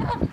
Oh,